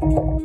you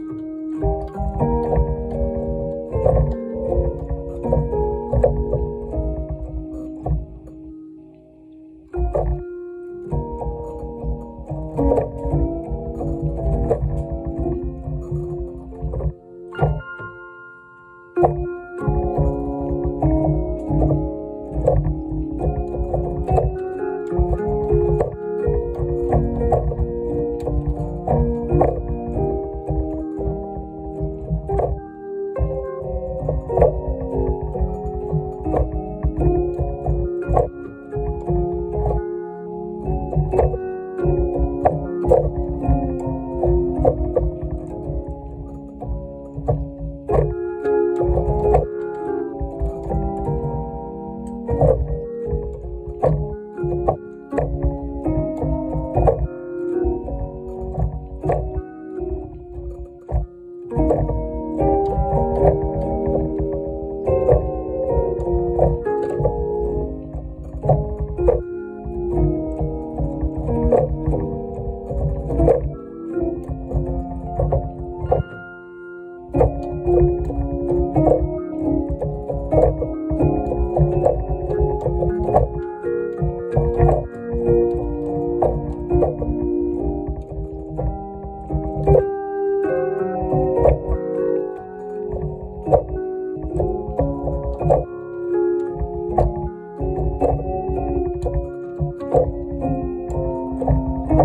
Thank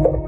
you.